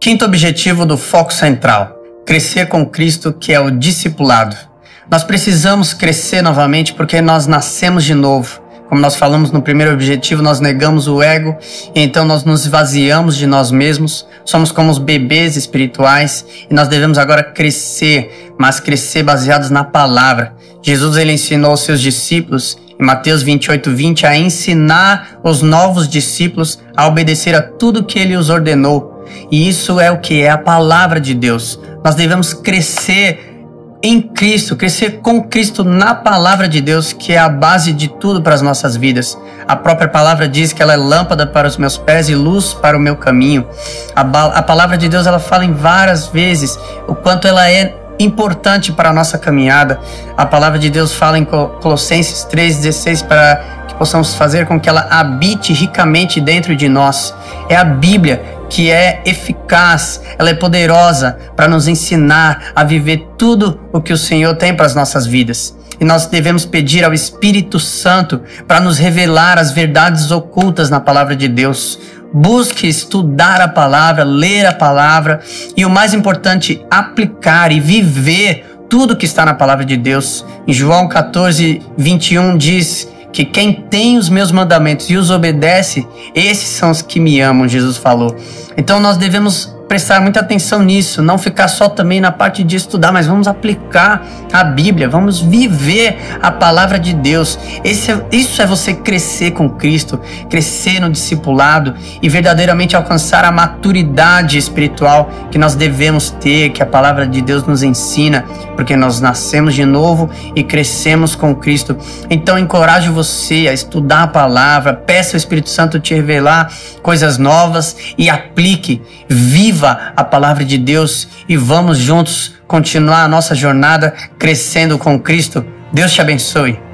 Quinto objetivo do foco central: crescer com Cristo, que é o discipulado. Nós precisamos crescer novamente porque nós nascemos de novo. Como nós falamos no primeiro objetivo, nós negamos o ego e então nós nos esvaziamos de nós mesmos. Somos como os bebês espirituais e nós devemos agora crescer, mas crescer baseados na palavra. Jesus ele ensinou aos seus discípulos em Mateus 28, 20 a ensinar os novos discípulos a obedecer a tudo que ele os ordenou. E isso é o que? É a palavra de Deus. Nós devemos crescer em Cristo, crescer com Cristo na palavra de Deus, que é a base de tudo para as nossas vidas. A própria palavra diz que ela é lâmpada para os meus pés e luz para o meu caminho. A, a palavra de Deus ela fala em várias vezes o quanto ela é importante para a nossa caminhada. A palavra de Deus fala em Colossenses 3,16 para que possamos fazer com que ela habite ricamente dentro de nós. É a Bíblia que é eficaz, ela é poderosa para nos ensinar a viver tudo o que o Senhor tem para as nossas vidas. E nós devemos pedir ao Espírito Santo para nos revelar as verdades ocultas na palavra de Deus. Busque estudar a palavra, ler a palavra e o mais importante, aplicar e viver tudo que está na palavra de Deus. Em João 14, 21 diz que quem tem os meus mandamentos e os obedece, esses são os que me amam, Jesus falou. Então nós devemos prestar muita atenção nisso, não ficar só também na parte de estudar, mas vamos aplicar a Bíblia, vamos viver a palavra de Deus. Esse é, isso é você crescer com Cristo, crescer no discipulado e verdadeiramente alcançar a maturidade espiritual que nós devemos ter, que a palavra de Deus nos ensina, porque nós nascemos de novo e crescemos com Cristo. Então encorajo você a estudar a palavra, peça o Espírito Santo te revelar coisas novas e aplique, viva viva a palavra de Deus e vamos juntos continuar a nossa jornada crescendo com Cristo. Deus te abençoe.